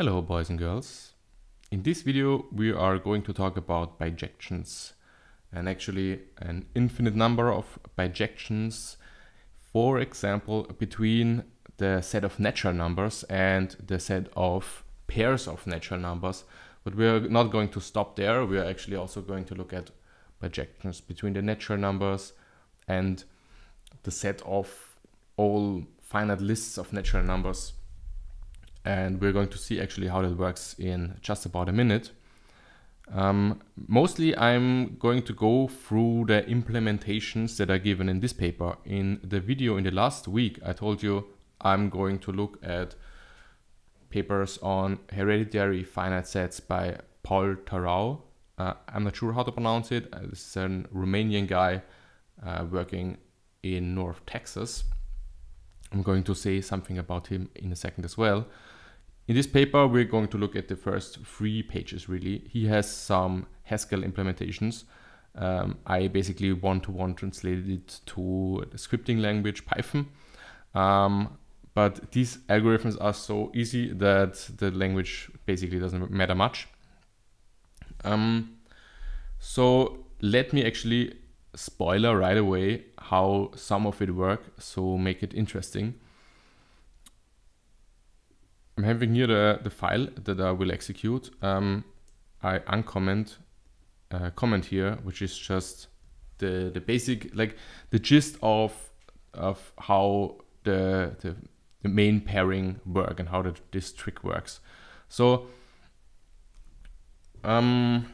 Hello boys and girls. In this video we are going to talk about bijections and actually an infinite number of bijections. For example between the set of natural numbers and the set of pairs of natural numbers. But we're not going to stop there. We're actually also going to look at bijections between the natural numbers and the set of all finite lists of natural numbers and we're going to see actually how that works in just about a minute. Um, mostly I'm going to go through the implementations that are given in this paper. In the video in the last week, I told you I'm going to look at papers on hereditary finite sets by Paul Tarau. Uh, I'm not sure how to pronounce it. Uh, this is a Romanian guy uh, working in North Texas. I'm going to say something about him in a second as well. In this paper, we're going to look at the first three pages really. He has some Haskell implementations. Um, I basically one-to-one -one translated it to the scripting language Python. Um, but these algorithms are so easy that the language basically doesn't matter much. Um, so let me actually spoiler right away how some of it work, so make it interesting. I'm having here the, the file that I will execute. Um, I uncomment uh, comment here, which is just the, the basic, like the gist of, of how the, the, the main pairing work and how the, this trick works. So, um,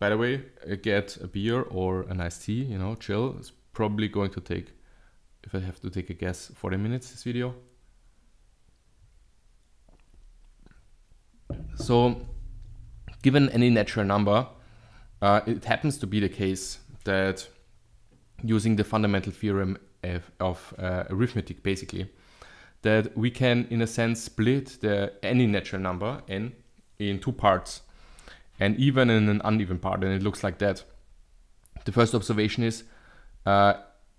by the way, get a beer or a nice tea, you know, chill. It's probably going to take, if I have to take a guess, 40 minutes this video. So given any natural number, uh, it happens to be the case that using the fundamental theorem of, of uh, arithmetic basically, that we can in a sense split the any natural number n in two parts and even in an uneven part and it looks like that. The first observation is uh,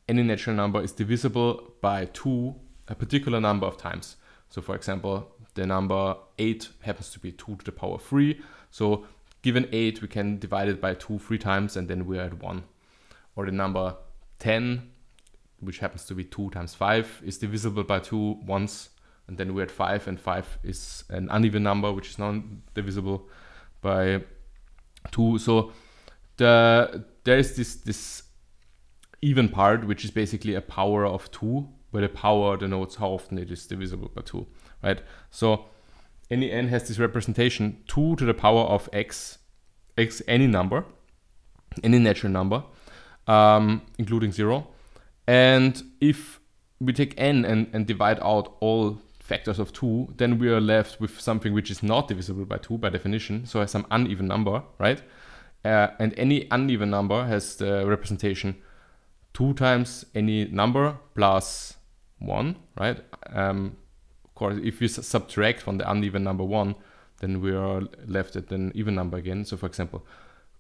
any natural number is divisible by 2 a particular number of times. So for example, the number 8 happens to be 2 to the power 3. So given 8, we can divide it by 2 three times and then we're at 1. Or the number 10, which happens to be 2 times 5, is divisible by 2 once and then we're at 5 and 5 is an uneven number which is non-divisible by 2. So the there is this this even part which is basically a power of 2 where the power denotes how often it is divisible by 2 right? So any n has this representation 2 to the power of x, x any number, any natural number, um, including 0. And if we take n and, and divide out all factors of 2, then we are left with something which is not divisible by 2 by definition, so has some uneven number, right? Uh, and any uneven number has the representation 2 times any number plus 1, right? Um, course, if you subtract from the uneven number one, then we are left at an even number again. So for example,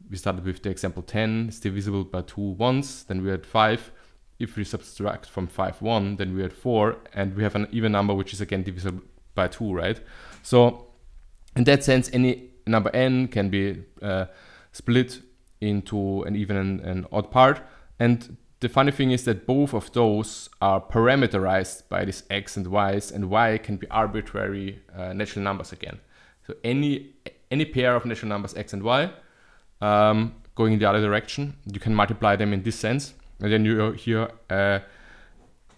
we started with the example 10, it's divisible by 2 once, then we had 5. If we subtract from 5 1, then we had 4, and we have an even number which is again divisible by 2, right? So in that sense, any number n can be uh, split into an even and an odd part. And the funny thing is that both of those are parameterized by these x and y's, and y can be arbitrary uh, natural numbers again. So any any pair of natural numbers x and y um, going in the other direction, you can multiply them in this sense, and then you are here uh,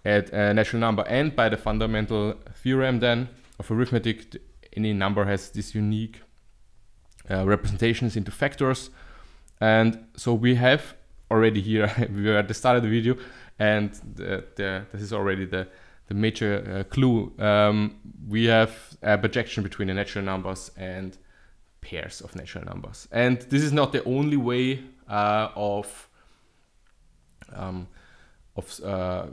add a natural number n by the fundamental theorem then of arithmetic. Any number has this unique uh, representations into factors, and so we have already here. we are at the start of the video, and the, the, this is already the, the major uh, clue. Um, we have a bijection between the natural numbers and pairs of natural numbers. And this is not the only way uh, of, um, of uh,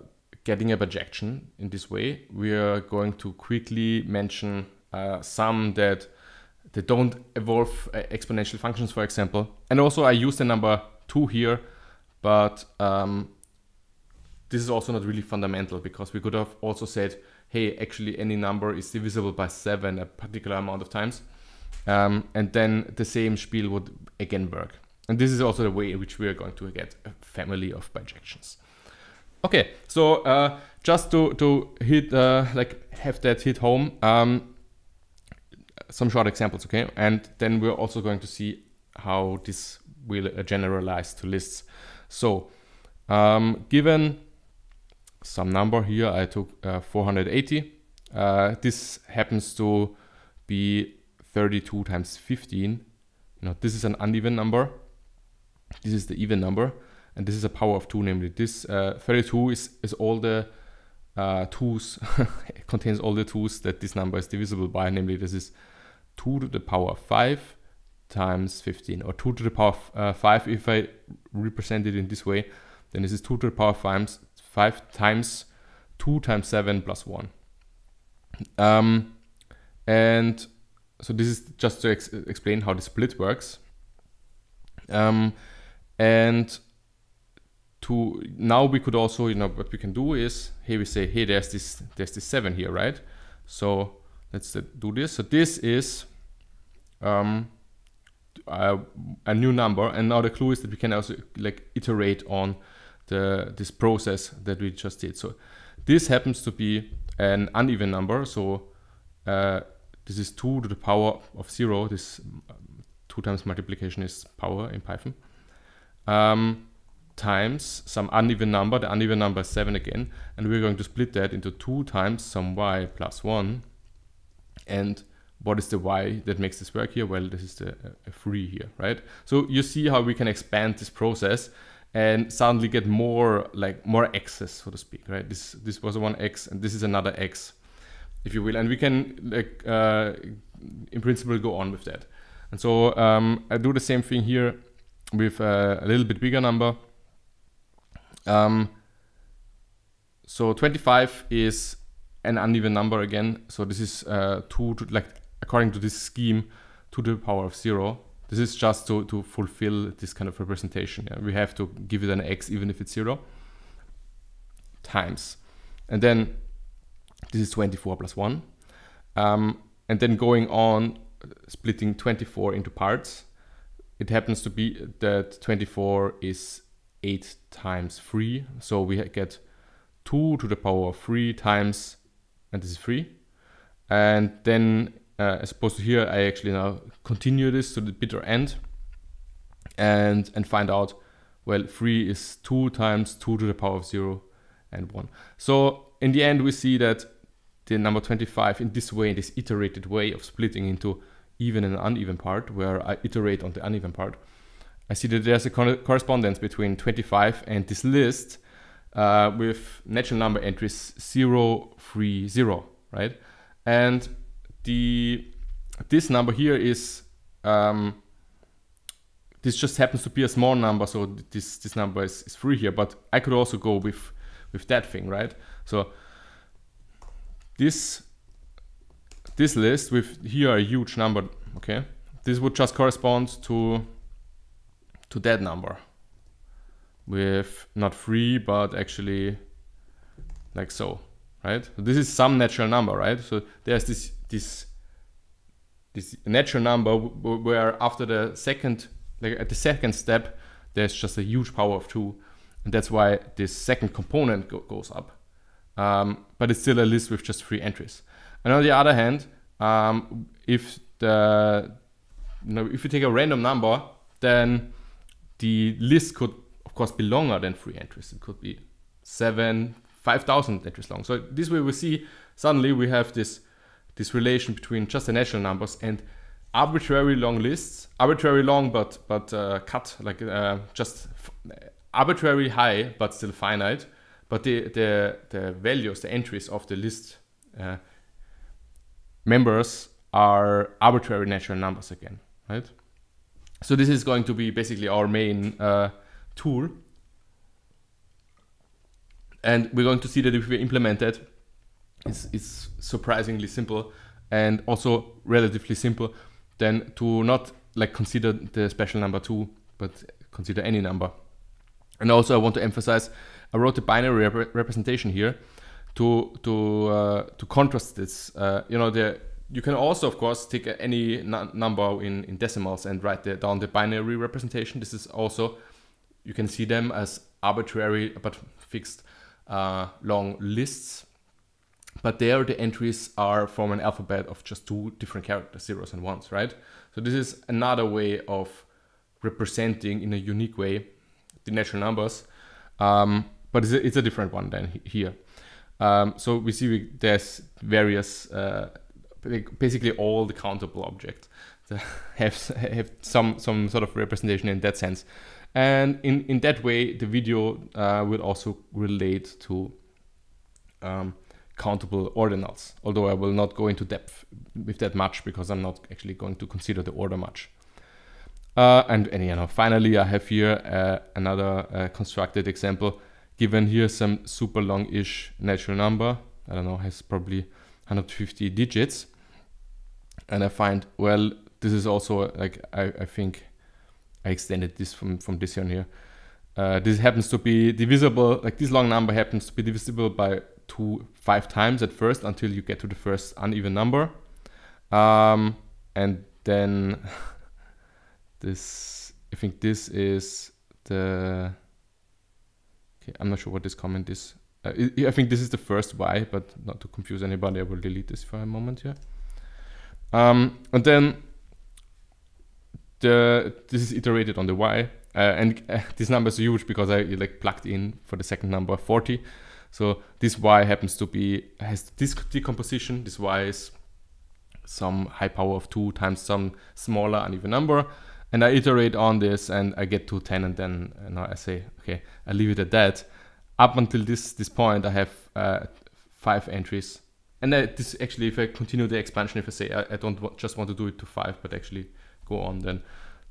getting a bijection in this way. We are going to quickly mention uh, some that they don't evolve uh, exponential functions, for example. And also I use the number 2 here but um, this is also not really fundamental because we could have also said, hey, actually any number is divisible by seven a particular amount of times. Um, and then the same spiel would again work. And this is also the way in which we are going to get a family of bijections. Okay, so uh, just to, to hit, uh, like have that hit home, um, some short examples, okay? And then we're also going to see how this will uh, generalize to lists. So um, given some number here, I took uh, 480. Uh, this happens to be 32 times 15. You know, this is an uneven number. This is the even number. And this is a power of 2, namely this uh, 32 is, is all the uh, 2's, contains all the 2's that this number is divisible by, namely this is 2 to the power of 5 times 15 or 2 to the power of uh, 5 if I represent it in this way then this is 2 to the power of 5, 5 times 2 times 7 plus 1 um, and so this is just to ex explain how the split works. Um, and to now we could also you know what we can do is here we say hey there's this there's this 7 here right? So let's do this. So this is um, a, a, new number. And now the clue is that we can also like iterate on the this process that we just did. So this happens to be an uneven number. So uh, this is 2 to the power of 0 this um, 2 times multiplication is power in python. Um, times some uneven number. The uneven number is 7 again. And we're going to split that into 2 times some y plus 1 and what is the y that makes this work here? Well, this is the uh, 3 here, right? So you see how we can expand this process and suddenly get more like more x's, so to speak, right? This this was one x and this is another x, if you will, and we can like uh, in principle go on with that. And so um, I do the same thing here with uh, a little bit bigger number. Um, so 25 is an uneven number again. So this is uh, two to, like according to this scheme to the power of zero. This is just to, to fulfill this kind of representation. Yeah? We have to give it an x even if it's zero times. And then this is 24 plus 1. Um, and then going on, splitting 24 into parts, it happens to be that 24 is 8 times 3. So we get 2 to the power of 3 times, and this is 3. And then uh, as opposed to here, I actually now continue this to the bitter end and, and find out, well, 3 is 2 times 2 to the power of 0 and 1. So in the end, we see that the number 25 in this way, in this iterated way of splitting into even and uneven part, where I iterate on the uneven part, I see that there's a correspondence between 25 and this list uh, with natural number entries 0, 3, 0, right? And the this number here is um, this just happens to be a small number, so this this number is, is free here. But I could also go with with that thing, right? So this this list with here a huge number, okay? This would just correspond to to that number with not three, but actually like so, right? So this is some natural number, right? So there's this this this natural number where after the second like at the second step there's just a huge power of two. And that's why this second component go goes up. Um, but it's still a list with just three entries. And on the other hand um, if the you know, if you take a random number then the list could of course be longer than three entries. It could be seven 5000 entries long. So this way we see suddenly we have this this relation between just the natural numbers and arbitrary long lists, arbitrary long but but uh, cut like uh, just arbitrary high but still finite, but the the the values, the entries of the list uh, members are arbitrary natural numbers again, right? So this is going to be basically our main uh, tool. And we're going to see that if we implement it, is, is surprisingly simple and also relatively simple then to not like consider the special number two but consider any number and also I want to emphasize I wrote a binary rep representation here to to uh, to contrast this uh, you know the you can also, of course, take any number in, in decimals and write the, down the binary representation. This is also, you can see them as arbitrary but fixed uh, long lists. But there the entries are from an alphabet of just two different characters, zeros and ones, right? So this is another way of representing in a unique way the natural numbers. Um, but it's a, it's a, different one than here. Um, so we see we, there's various uh, basically all the countable objects have have some some sort of representation in that sense, and in in that way the video uh, will also relate to um, countable ordinals. Although I will not go into depth with that much because I'm not actually going to consider the order much. Uh, and, finally, I have here uh, another uh, constructed example. Given here some super long-ish natural number, I don't know, has probably 150 digits and I find well this is also like I, I think I extended this from from this one here. Uh, this happens to be divisible like this long number happens to be divisible by two five times at first until you get to the first uneven number, um, and then this I think this is the okay I'm not sure what this comment is. Uh, I think this is the first y, but not to confuse anybody, I will delete this for a moment here. Um, and then the this is iterated on the y, uh, and uh, this number is huge because I like plugged in for the second number 40. So this y happens to be has this decomposition. This y is some high power of two times some smaller uneven number, and I iterate on this and I get to 10, and then uh, now I say okay, I leave it at that. Up until this this point, I have uh, five entries and this actually, if I continue the expansion, if I say I, I don't just want to do it to five, but actually go on, then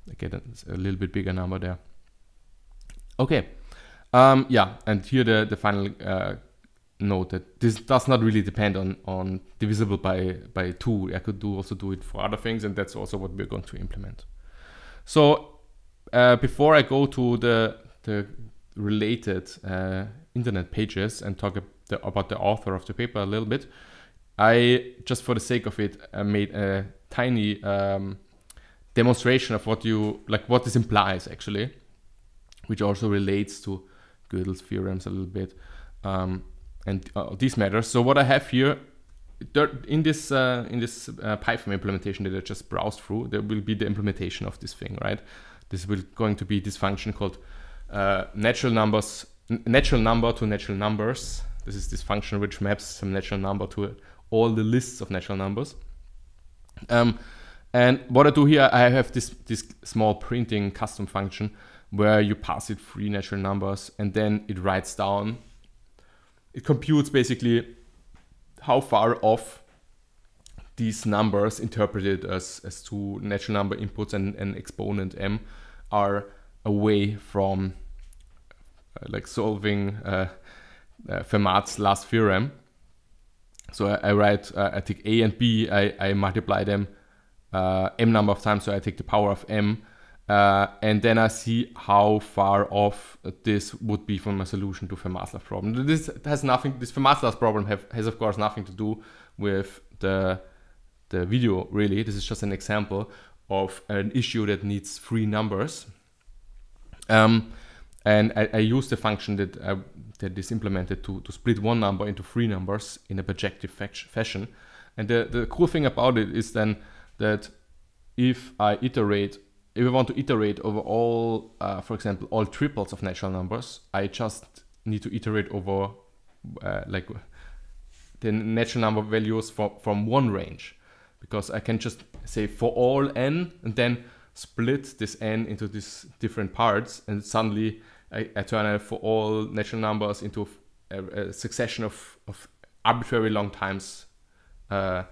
I get a, a little bit bigger number there. Okay, um, yeah, and here the the final uh, note that this does not really depend on on divisible by by two. I could do also do it for other things, and that's also what we're going to implement. So uh, before I go to the the related uh, internet pages and talk about the author of the paper a little bit. I just for the sake of it uh, made a tiny um, demonstration of what you like what this implies actually, which also relates to Gödel's theorems a little bit um, and uh, these matters. So what I have here in this uh, in this uh, Python implementation that I just browsed through, there will be the implementation of this thing, right? This will going to be this function called uh, natural numbers, natural number to natural numbers. This is this function which maps some natural number to all the lists of natural numbers. Um, and what I do here, I have this, this small printing custom function where you pass it three natural numbers and then it writes down, it computes basically how far off these numbers interpreted as, as two natural number inputs and an exponent m are away from uh, like solving uh, uh, Fermat's last theorem. So I, I write, uh, I take a and b, I, I multiply them uh, m number of times, so I take the power of m, uh, and then I see how far off this would be from my solution to Fermat's problem. This has nothing, this Fermat's problem have, has of course nothing to do with the, the video really. This is just an example of an issue that needs three numbers. Um, and I, I use the function that uh, that is implemented to, to split one number into three numbers in a projective fashion. And the, the cool thing about it is then that if I iterate, if I want to iterate over all, uh, for example, all triples of natural numbers, I just need to iterate over uh, like the natural number values for, from one range because I can just say for all n and then split this n into these different parts and suddenly I, I turn it for all natural numbers into a, a succession of, of arbitrary long times uh,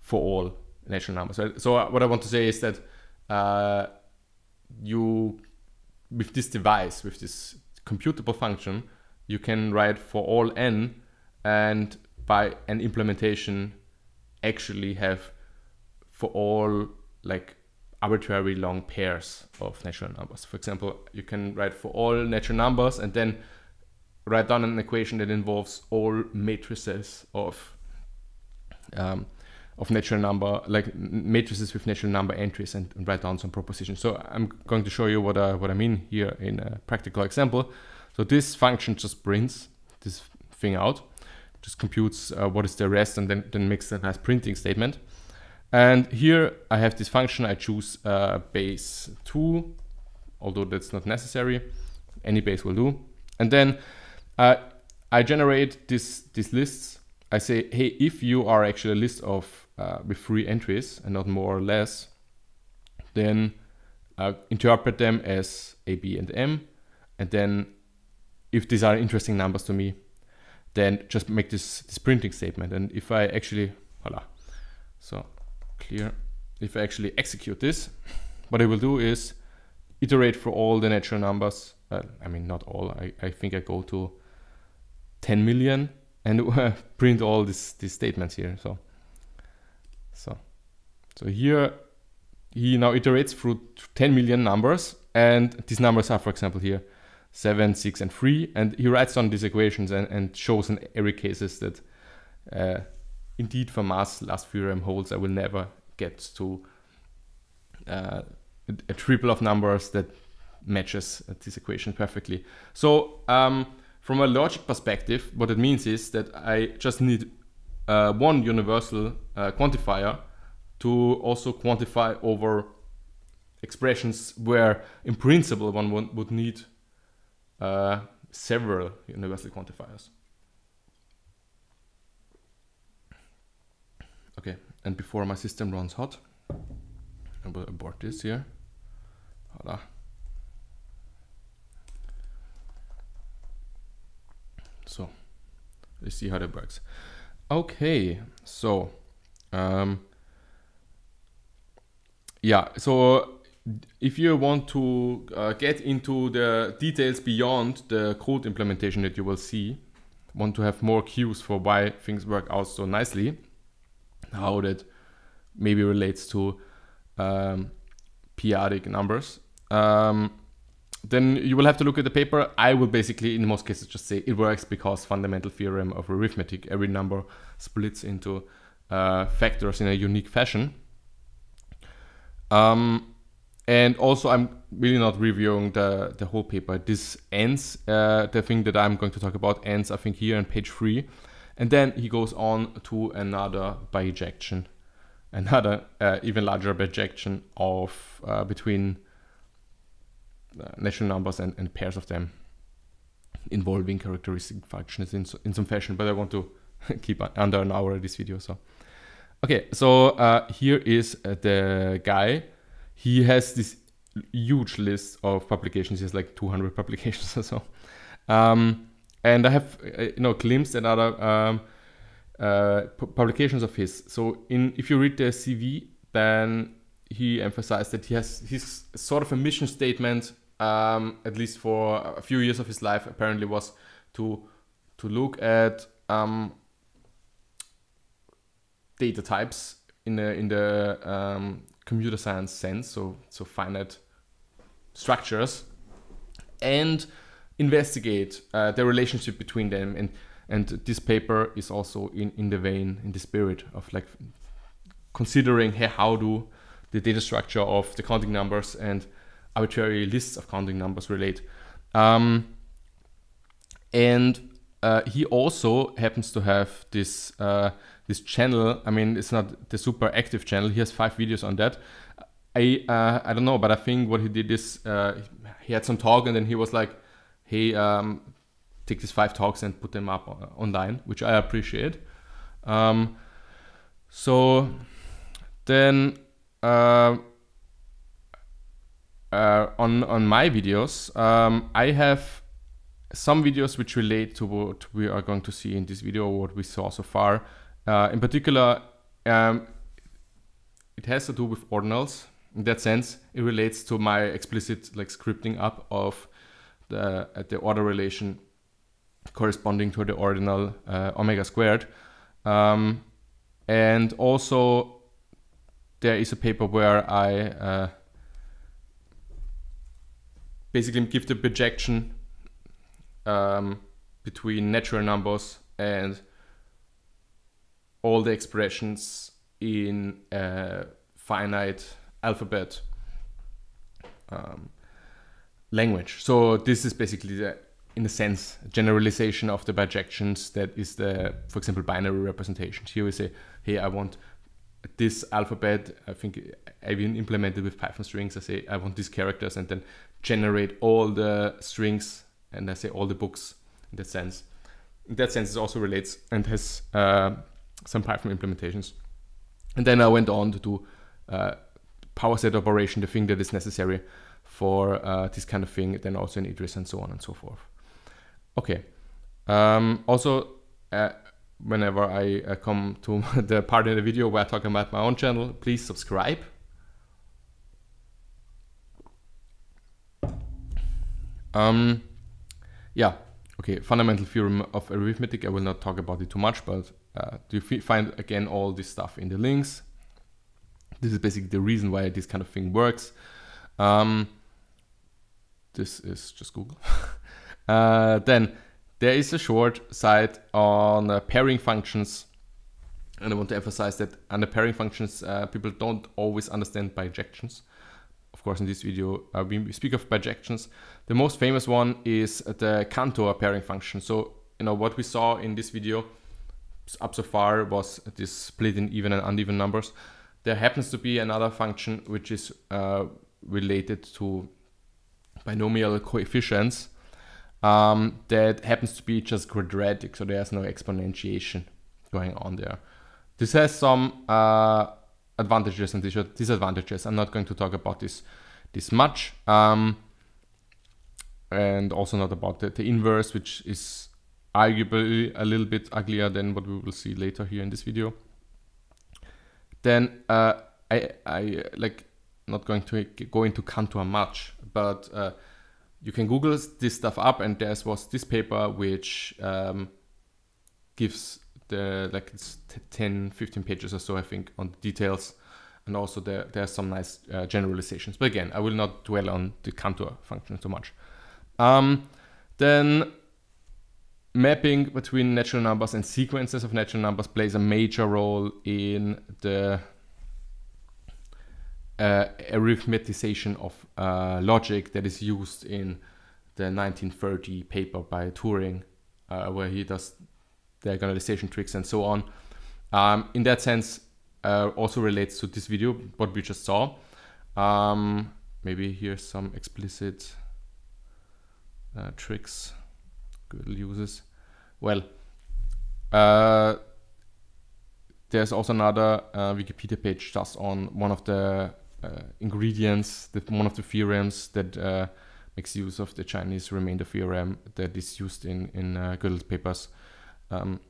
for all natural numbers. So, so, uh, what I want to say is that uh, you, with this device, with this computable function, you can write for all n and by an implementation actually have for all like arbitrary long pairs of natural numbers. For example, you can write for all natural numbers and then write down an equation that involves all matrices of um, of natural number, like matrices with natural number entries and, and, write down some propositions. So I'm going to show you what I, what I mean here in a practical example. So this function just prints this thing out, just computes uh, what is the rest and then, then makes a nice printing statement. And here I have this function, I choose uh, base 2, although that's not necessary, any base will do. And then uh, I generate this, these lists. I say, hey, if you are actually a list of uh, with three entries and not more or less, then uh, interpret them as A, B, and M. And then if these are interesting numbers to me, then just make this, this printing statement. And if I actually, voila, so clear, if I actually execute this, what I will do is iterate for all the natural numbers. Uh, I mean, not all, I, I think I go to 10 million and print all these, these statements here. So so, so here he now iterates through 10 million numbers and these numbers are, for example, here 7, 6, and 3. And he writes down these equations and, and shows in every cases that uh, indeed Fermat's last theorem holds. I will never get to uh, a, triple of numbers that matches this equation perfectly. So um, from a logic perspective, what it means is that I just need uh, one universal uh, quantifier to also quantify over expressions where in principle one would need uh, several universal quantifiers. Okay, and before my system runs hot, I will abort this here. Voila. So, let's see how that works. Okay, so um, yeah, so if you want to uh, get into the details beyond the code implementation that you will see, want to have more cues for why things work out so nicely, how that maybe relates to um, p-adic numbers. Um, then you will have to look at the paper. I will basically, in most cases, just say it works because fundamental theorem of arithmetic, every number splits into uh, factors in a unique fashion. Um, and also, I'm really not reviewing the, the whole paper. This ends, uh, the thing that I'm going to talk about ends, I think, here on page three. And then he goes on to another bijection, another uh, even larger bijection of uh, between natural numbers and, and pairs of them involving characteristic functions in, in some fashion, but I want to keep under an hour this video. So, okay, so uh, here is uh, the guy. He has this huge list of publications. He has like 200 publications or so. Um, and I have, uh, you know, glimpsed at other um, uh, publications of his. So, in if you read the CV, then he emphasized that he has his sort of a mission statement um, at least for a few years of his life, apparently was to to look at um, data types in the in the um, computer science sense, so so finite structures, and investigate uh, the relationship between them. And and this paper is also in in the vein, in the spirit of like considering hey, how do the data structure of the counting numbers and arbitrary lists of counting numbers relate. Um, and uh, he also happens to have this uh, this channel. I mean, it's not the super active channel. He has five videos on that. I uh, I don't know, but I think what he did is uh, he had some talk and then he was like, "Hey, um, take these five talks and put them up uh, online," which I appreciate. Um, so then uh, on on my videos, um, I have some videos which relate to what we are going to see in this video, what we saw so far. Uh, in particular, um, it has to do with ordinals. In that sense, it relates to my explicit like scripting up of the uh, the order relation corresponding to the ordinal uh, omega squared. Um, and also, there is a paper where I uh, basically give the bijection um, between natural numbers and all the expressions in a finite alphabet um, language. So this is basically the, in a sense, generalization of the bijections that is the, for example, binary representations. Here we say, hey, I want this alphabet. I think I even implemented with Python strings. I say I want these characters and then generate all the strings and I say all the books in that sense. In that sense, it also relates and has uh, some Python implementations. And then I went on to do uh, power set operation, the thing that is necessary for uh, this kind of thing, then also in Idris and so on and so forth. Okay. Um, also, uh, whenever I uh, come to the part in the video where I talk about my own channel, please subscribe. Um, yeah, okay, fundamental theorem of arithmetic. I will not talk about it too much, but uh, you find again all this stuff in the links. This is basically the reason why this kind of thing works. Um, this is just Google. uh, then there is a short site on uh, pairing functions. And I want to emphasize that under pairing functions, uh, people don't always understand bijections. Course, in this video, uh, we speak of bijections. The most famous one is the Cantor pairing function. So, you know, what we saw in this video up so far was this split in even and uneven numbers. There happens to be another function which is uh, related to binomial coefficients um, that happens to be just quadratic, so there's no exponentiation going on there. This has some uh, advantages and disadvantages. I'm not going to talk about this this much, um, and also not about the, the inverse, which is arguably a little bit uglier than what we will see later here in this video. Then uh, I, I like not going to go into Cantor much, but uh, you can Google this stuff up, and there was this paper which um, gives the like it's 10, 15 pages or so, I think, on the details, and also there are some nice uh, generalizations. But again, I will not dwell on the Cantor function so much. Um, then mapping between natural numbers and sequences of natural numbers plays a major role in the uh, arithmetization of uh, logic that is used in the 1930 paper by Turing, uh, where he does diagonalization tricks and so on. Um, in that sense, uh, also relates to this video, what we just saw. Um, maybe here's some explicit uh, tricks Gödel uses. Well, uh, there's also another Wikipedia page just on one of the uh, ingredients, one of the theorems that uh, makes use of the Chinese remainder theorem that is used in in uh, Gödel's papers. Um,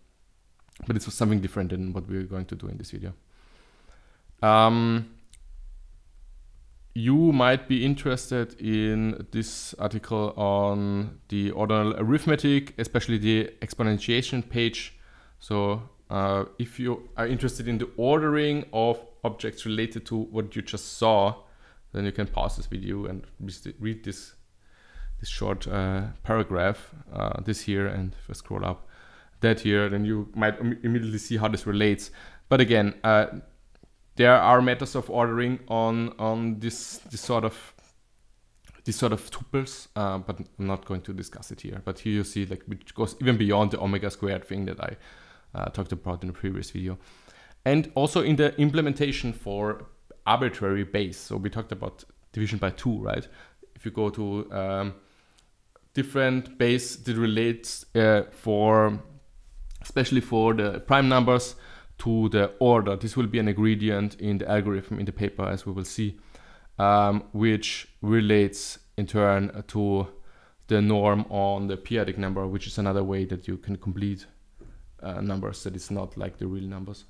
but it's something different than what we're going to do in this video. Um, you might be interested in this article on the ordinal arithmetic, especially the exponentiation page. So uh, if you are interested in the ordering of objects related to what you just saw, then you can pause this video and read this this short uh, paragraph, uh, this here, and if I scroll up, that here, then you might Im immediately see how this relates. But again, uh, there are methods of ordering on on this this sort of this sort of tuples, uh, but I'm not going to discuss it here. But here you see like which goes even beyond the omega squared thing that I uh, talked about in the previous video and also in the implementation for arbitrary base. So we talked about division by two, right? If you go to um, different base that relates uh, for, especially for the prime numbers to the order. This will be an ingredient in the algorithm in the paper, as we will see, um, which relates in turn to the norm on the p-adic number, which is another way that you can complete uh, numbers that is not like the real numbers.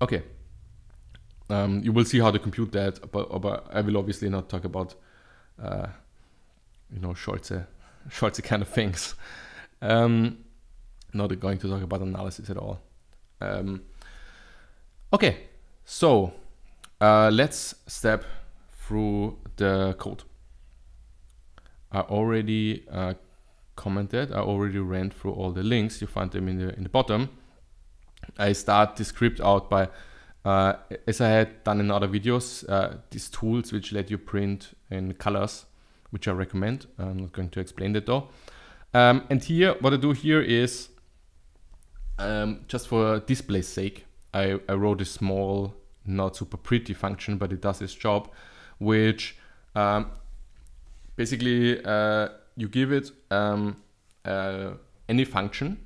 Okay. Um, you will see how to compute that, but, but, I will obviously not talk about, uh, you know, Scholze, Scholze kind of things. Um, not going to talk about analysis at all. Um, okay, so uh, let's step through the code. I already uh, commented, I already ran through all the links. You find them in the in the bottom. I start the script out by, uh, as I had done in other videos, uh, these tools which let you print in colors, which I recommend. I'm not going to explain that though. Um, and here, what I do here is, um, just for display's sake, I, I, wrote a small, not super pretty function, but it does its job, which um, basically uh, you give it um, uh, any function.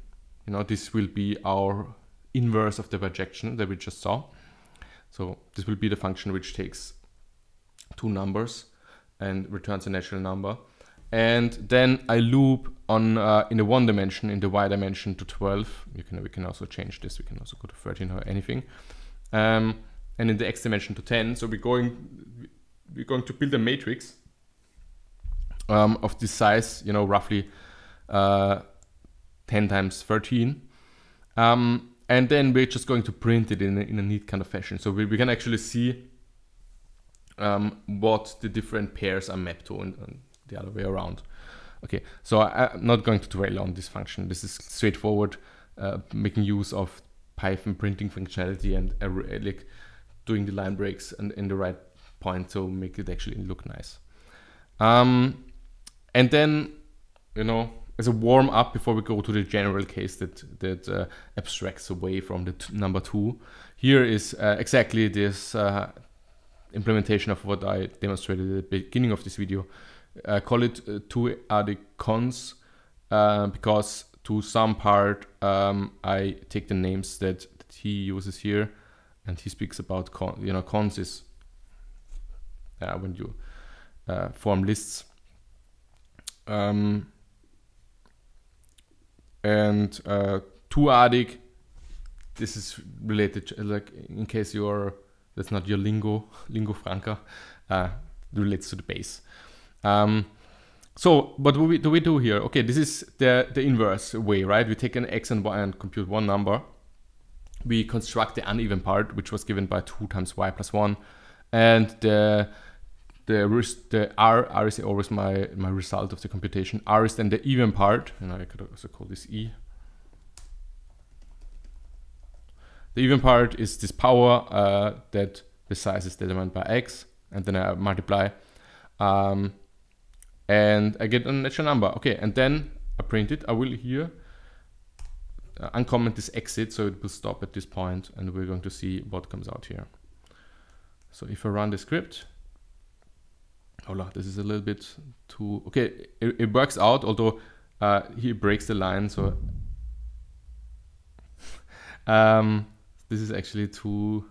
You know, this will be our inverse of the projection that we just saw. So this will be the function which takes two numbers and returns a natural number. And then I loop on uh, in the one dimension, in the y dimension to 12. You can we can also change this. We can also go to 13 or anything. Um, and in the x dimension to 10. So we're going we're going to build a matrix um, of this size. You know, roughly uh, 10 times 13. Um, and then we're just going to print it in a, in a neat kind of fashion. So we, we can actually see um, what the different pairs are mapped to and, and, the other way around. Okay, so I, am not going to dwell on this function. This is straightforward, uh, making use of Python printing functionality and uh, like doing the line breaks and in the right point to make it actually look nice. Um, and then, you know, as a warm up before we go to the general case that that uh, abstracts away from the number two. Here is uh, exactly this uh, implementation of what I demonstrated at the beginning of this video. I call it uh, two are cons uh, because to some part um, I take the names that, that, he uses here and he speaks about con, you know cons is uh, when you form lists. Um, and uh, two-artig, this is related, like in case you're, that's not your lingo, lingo franca, uh, relates to the base. Um, so what do we, do we do here? Okay, this is the, the inverse way, right? We take an x and y and compute one number. We construct the uneven part, which was given by 2 times y plus 1. And the the the r r is always my my result of the computation. R is then the even part, and I could also call this e. The even part is this power uh, that the size is determined by x, and then I multiply, um, and I get a natural number. Okay, and then I print it. I will here uh, uncomment this exit, so it will stop at this point, and we're going to see what comes out here. So if I run the script, Hola, this is a little bit too okay. It, it works out, although uh, he breaks the line. So um, this is actually too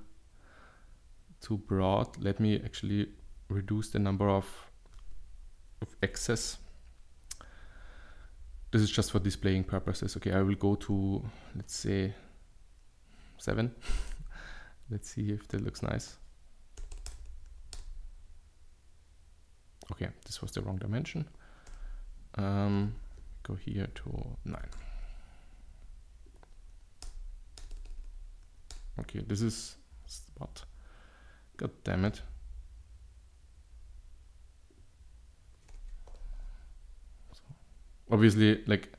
too broad. Let me actually reduce the number of of excess. This is just for displaying purposes. Okay, I will go to let's say seven. let's see if that looks nice. Okay, this was the wrong dimension. Um, go here to 9. Okay, this is what? God damn it. So obviously, like,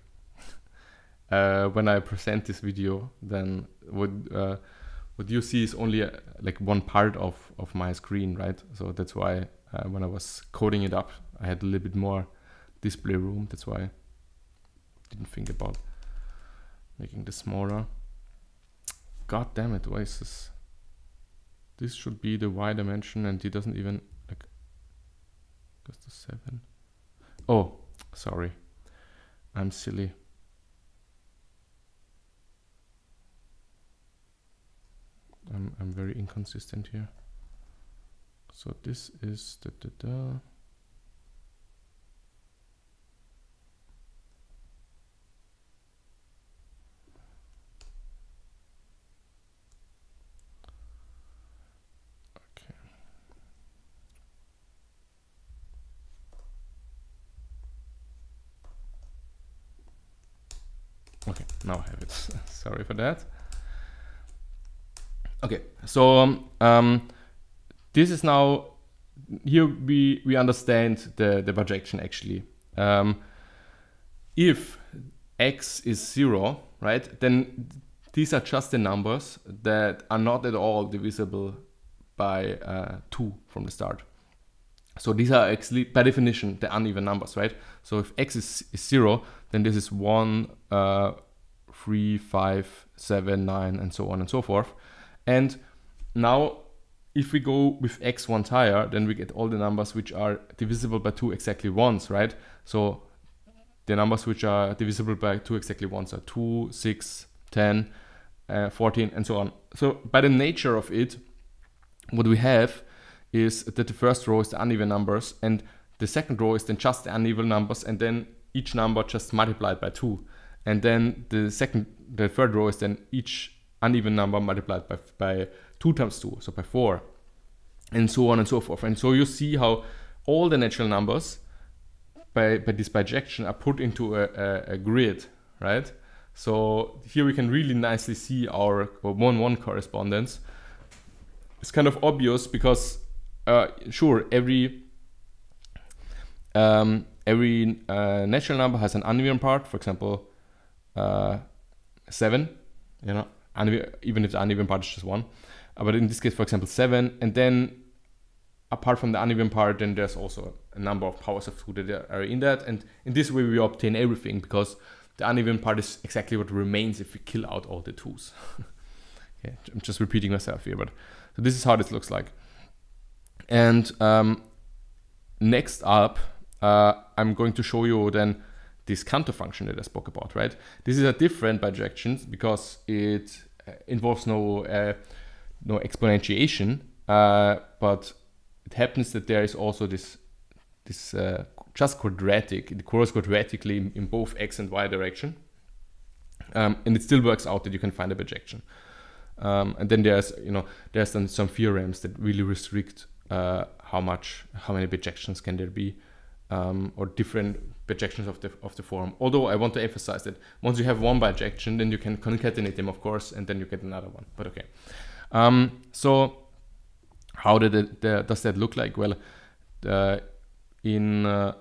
uh, when I present this video, then what uh, what you see is only uh, like one part of of my screen, right? So that's why uh, when I was coding it up, I had a little bit more display room. That's why I didn't think about making this smaller. God damn it, why is this? This should be the y dimension and it doesn't even like goes to seven. Oh, sorry. I'm silly. I'm I'm very inconsistent here. So this is da, da, da. Okay. Okay, now I have it. Sorry for that. Okay, so um, this is now here we we understand the the projection actually. Um, if x is zero, right, then these are just the numbers that are not at all divisible by uh, 2 from the start. So these are actually, by definition, the uneven numbers, right? So if x is, is 0, then this is 1, uh, 3, 5, 7, 9, and so on and so forth. And now, if we go with x once higher, then we get all the numbers which are divisible by 2 exactly once, right? So the numbers which are divisible by 2 exactly once are 2, 6, 10, uh, 14, and so on. So by the nature of it, what we have is that the first row is the uneven numbers and the second row is then just the uneven numbers and then each number just multiplied by 2. And then the second, the third row is then each uneven number multiplied by, by 2 times 2, so by 4. And so on and so forth. And so you see how all the natural numbers by, by this bijection are put into a, a, a grid, right? So here we can really nicely see our 1-1 correspondence. It's kind of obvious because, uh, sure, every um, every uh, natural number has an uneven part. For example, uh, seven. You know, and even if the uneven part is just one. Uh, but in this case, for example, seven, and then apart from the uneven part, then there's also a number of powers of two that are in that, and in this way we obtain everything because the uneven part is exactly what remains if we kill out all the twos. okay, I'm just repeating myself here, but so this is how this looks like. And um, next up, uh, I'm going to show you then this Cantor function that I spoke about, right? This is a different bijection because it uh, involves no uh, no exponentiation, uh, but it happens that there is also this this uh, just quadratic, it grows quadratically in, both x and y direction. Um, and it still works out that you can find a bijection. Um, and then there's, you know, there's then some theorems that really restrict uh, how much, how many bijections can there be, um, or different bijections of the of the form. Although I want to emphasize that once you have one bijection, then you can concatenate them, of course, and then you get another one. But okay. Um, so how did it, the, does that look like? Well, uh, in uh,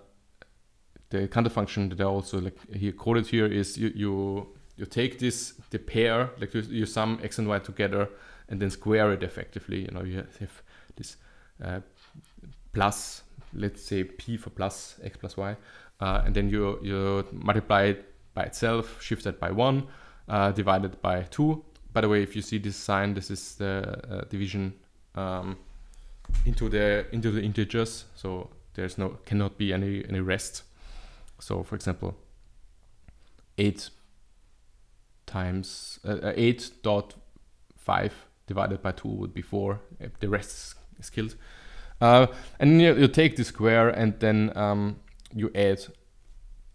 the Cantor function that I also like here coded here is you you you take this the pair like you, you sum x and y together and then square it effectively. You know you have this uh, plus let's say p for plus x plus y, uh, and then you you multiply it by itself, shift it by one, uh, divided by two. By the way, if you see this sign, this is the uh, division um, into the into the integers. So there's no cannot be any any rest so for example, 8 times uh, uh 8.5 divided by 2 would be 4. The rest is killed. Uh, and you, you, take the square and then um, you add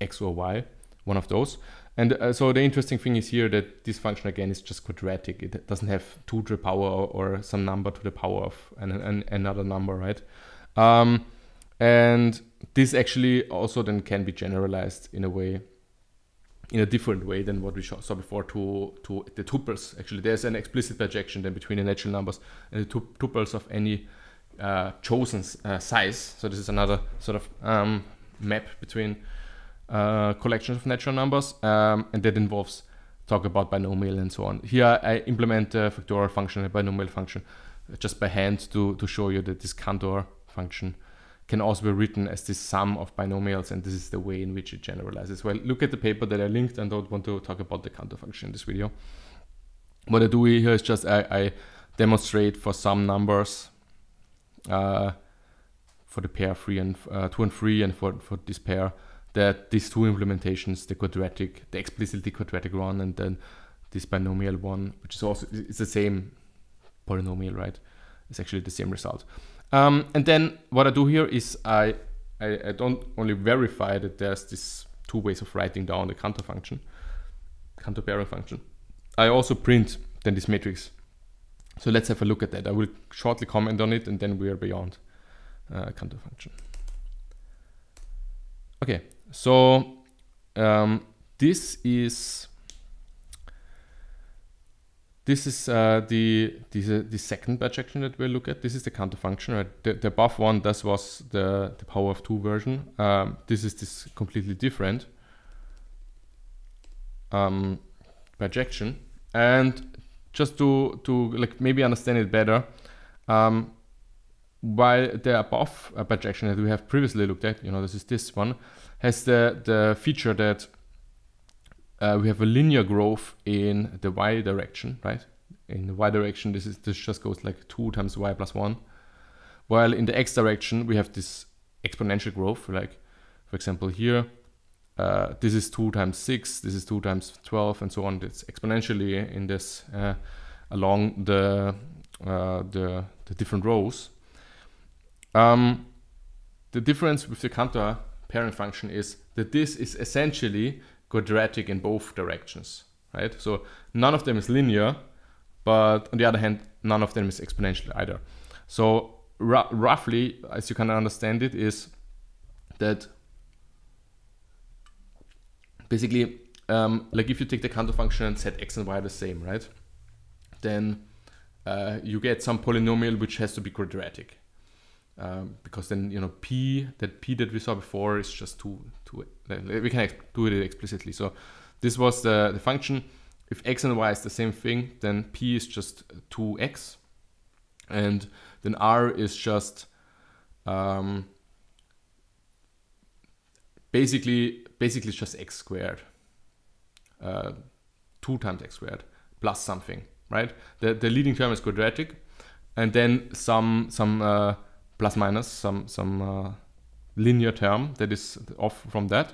x or y, one of those. And uh, so the interesting thing is here that this function again is just quadratic. It doesn't have 2 to the power or, some number to the power of an, an, another number, right? Um, and this actually also then can be generalized in a way in a different way than what we saw before to, to the tuples. Actually, there's an explicit bijection then between the natural numbers and the tuples of any uh, chosen uh, size. So this is another sort of um, map between uh, collections of natural numbers, um, and that involves talk about binomial and so on. Here I implement a factorial function, a binomial function, just by hand to, to show you that this Cantor function can also be written as the sum of binomials, and this is the way in which it generalizes. Well, look at the paper that I linked and don't want to talk about the Cantor function in this video. What I do here is just I, I demonstrate for some numbers uh, for the pair three and uh, two and three, and for for this pair that these two implementations, the quadratic, the explicitly quadratic one, and then this binomial one, which is also it's the same polynomial, right? It's actually the same result. Um, and then what I do here is I, I, I, don't only verify that there's this two ways of writing down the Cantor function, Cantor pairing function. I also print then this matrix. So let's have a look at that. I will shortly comment on it and then we are beyond uh, function. Okay, so um, this is this is uh, the, the, the second bijection that we'll look at. This is the Cantor function. Right? The, the, above one, this was the, the power of two version. Um, this is this completely different um, bijection. and just to to like maybe understand it better, um, while the above uh, projection that we have previously looked at, you know, this is this one, has the the feature that uh, we have a linear growth in the y direction, right? In the y direction, this is this just goes like two times y plus one, while in the x direction we have this exponential growth, like for example here, uh, this is 2 times 6, this is 2 times 12, and so on. It's exponentially in this uh, along the, uh, the, the different rows. Um, the difference with the Cantor pairing function is that this is essentially quadratic in both directions, right? So none of them is linear, but on the other hand, none of them is exponential either. So roughly, as you can understand it, is that basically, um, like if you take the Cantor function and set x and y the same, right? Then uh, you get some polynomial which has to be quadratic. Um, because then you know p that p that we saw before is just two two we can do it explicitly so this was the, the function if x and y is the same thing then p is just 2x and then r is just um, basically basically just x squared. Uh, 2 times x squared plus something, right? The, the leading term is quadratic, and then some some uh, plus minus, some some uh, linear term that is off from that.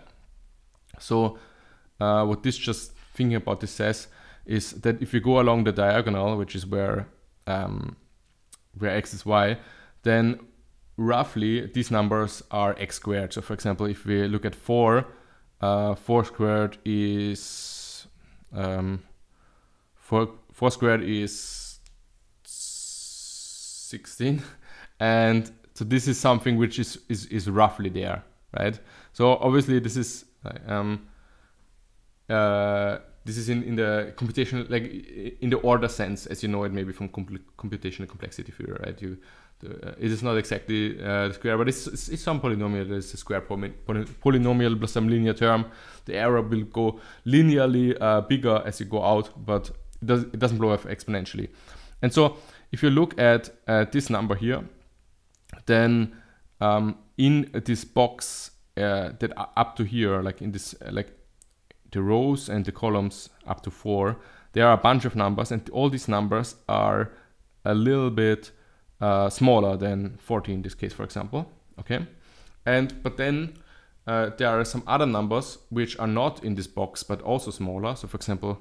So uh, what this just thinking about this says is that if you go along the diagonal, which is where um, where x is y, then roughly these numbers are x squared. So for example, if we look at 4, uh, 4 squared is um, 4, 4 squared is 16 and so this is something which is, is, is roughly there, right? So obviously this is um, uh, this is in, in the computational like in the order sense as you know it maybe from computational complexity theory, right? You uh, it is not exactly uh, the square, but it's, it's, it's some polynomial. It's a square poly polynomial plus some linear term. The error will go linearly uh, bigger as you go out, but it, does, it doesn't blow up exponentially. And so if you look at this number here, then um, in this box uh, that up to here, like in this, uh, like the rows and the columns up to four, there are a bunch of numbers, and all these numbers are a little bit uh, smaller than 40 in this case, for example. Okay, and but then uh, there are some other numbers which are not in this box but also smaller. So for example,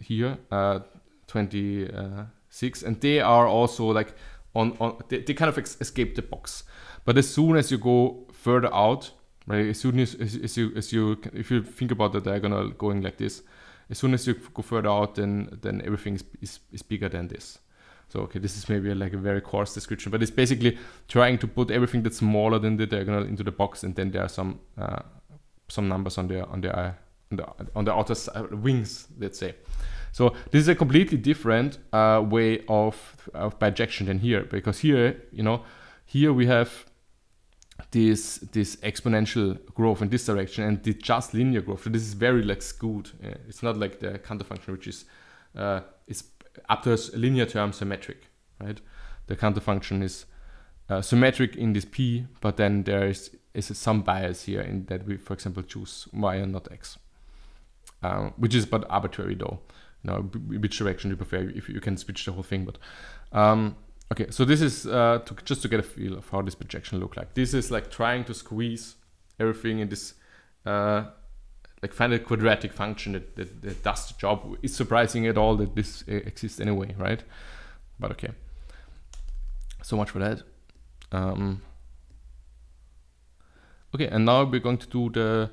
here uh, 26, and they are also like on on they, they kind of escape the box. But as soon as you go further out, right? As soon as, as, as you as you if you think about the diagonal going like this, as soon as you go further out, then then everything is, is, is bigger than this. So okay, this is maybe like a very coarse description, but it's basically trying to put everything that's smaller than the diagonal into the box, and then there are some uh, some numbers on the on the uh, on the on the outer wings, let's say. So this is a completely different uh, way of of bijection than here, because here, you know, here we have this this exponential growth in this direction and the just linear growth. So this is very like skewed. it's not like the Cantor function, which is uh, is up to a linear term symmetric, right? The Cantor function is uh, symmetric in this p, but then there is, is some bias here in that we, for example, choose y and not x, um, which is but arbitrary though. Know, which direction you prefer, if you can switch the whole thing. But um, okay, so this is uh, to, just to get a feel of how this projection look like. This is like trying to squeeze everything in this uh, like find a quadratic function that, that, that does the job. It's surprising at all that this uh, exists anyway, right? But okay. So much for that. Um, okay, and now we're going to do the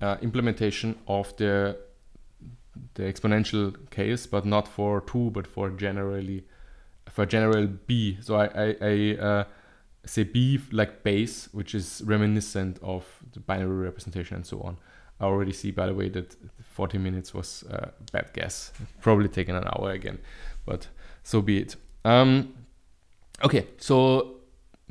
uh, implementation of the the exponential case, but not for two, but for generally for general b. So I, I, I uh, say b like base, which is reminiscent of the binary representation and so on. I already see, by the way, that 40 minutes was a bad guess. Probably taken an hour again, but so be it. Um, okay, so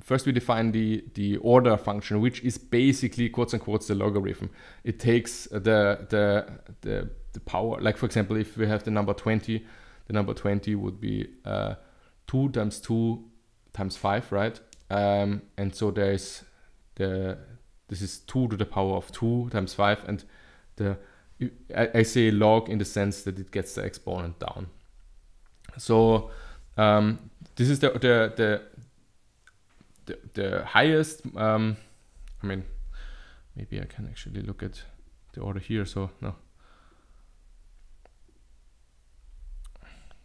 first we define the the order function, which is basically quotes unquote the logarithm. It takes the the the the power. Like for example, if we have the number 20, the number 20 would be uh, 2 times 2 times 5, right? Um, and so there's the this is 2 to the power of 2 times 5 and the I, I say log in the sense that it gets the exponent down. So um, this is the the the the, the highest. Um, I mean, maybe I can actually look at the order here. So no.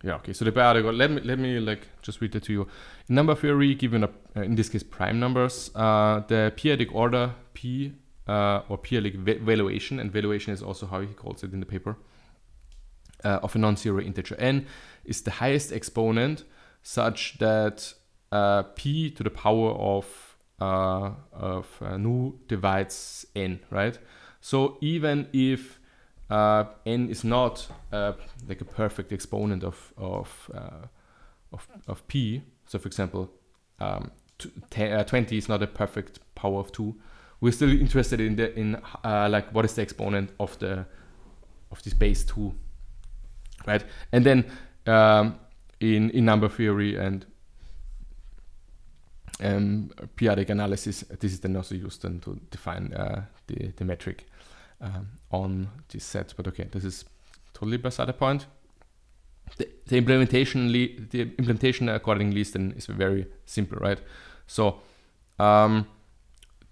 Yeah, okay. So the paradox. Let me let me like just read it to you. In number theory, given a, uh, in this case prime numbers, uh, the p-adic order p uh, or p-adic valuation, and valuation is also how he calls it in the paper, uh, of a non-zero integer n is the highest exponent such that uh, p to the power of uh, of uh, nu divides n, right? So even if uh, n is not uh, like a perfect exponent of of, of of p, so for example, um, 20 is not a perfect power of two. We're still interested in the in like what is the exponent of the of this base two, right? And then um, in in number theory and um, p-adic analysis, this is then also used then to define uh, the, the metric um, on this set. But okay, this is totally beside the point. The, the implementation, the implementation accordingly is then is very simple, right? So um,